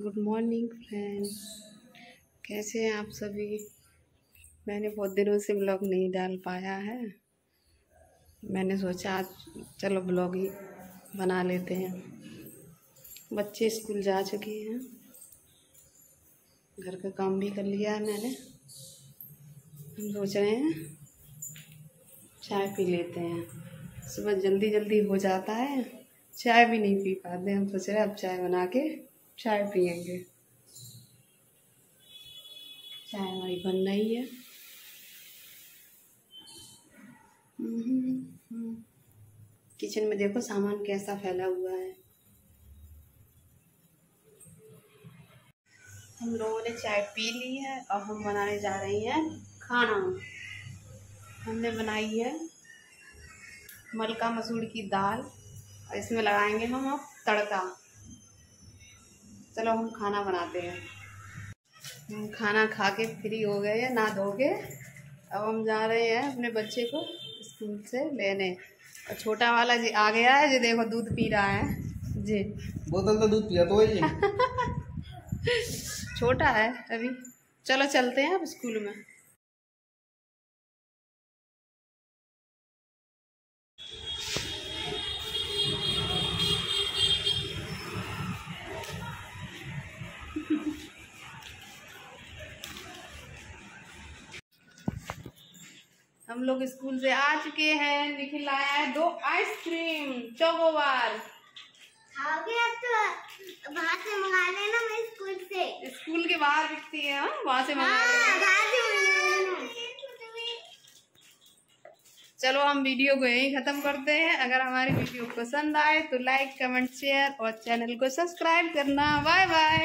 Good morning friend कैसे हैं आप सभी? मैंने बहुत दिनों से ब्लॉग नहीं डाल पाया है। मैंने सोचा आज चलो ब्लॉग ही बना लेते हैं। बच्चे स्कूल जा चुके हैं। घर का काम भी कर लिया है मैंने। हम सोच रहे हैं चाय पी लेते हैं। सुबह जल्दी जल्दी हो जाता है। चाय भी नहीं पी पाते। हम सोच रहे हैं अब चाय बना के चाय पियेंगे। चाय हमारी बन रही है। किचन में देखो सामान कैसा फैला हुआ है। हम लोगों ने चाय पी ली है और हम बनाने जा रही हैं खाना। हमने बनाई है मलका मसूर की दाल और इसमें लगाएँगे हम अब तड़का। चलो हम खाना बनाते हैं। हम खाना खा के फ्री हो गए हैं ना धो के। अब हम जा रहे हैं अपने बच्चे को स्कूल से लेने। और छोटा वाला जी आ गया है जी देखो दूध पी रहा है। जी। बोतल तो दूध पिया तो वही जी छोटा है अभी। चलो चलते हैं अब स्कूल में। हम लोग स्कूल से आ चुके हैं। निखिल लाया है दो आइसक्रीम। चौकोबार खाओगे अब तो बाहर से मंगा लेना मैं स्कूल से। स्कूल के बाहर बिकती है हम वहाँ से मंगा हाँ लेंगे। वहाँ से मंगा लेना चलो हम वीडियो को यहीं खत्म करते हैं। अगर हमारी वीडियो पसंद आए तो लाइक कमेंट शेयर और चैनल को सब्सक्राइब करना। Bye bye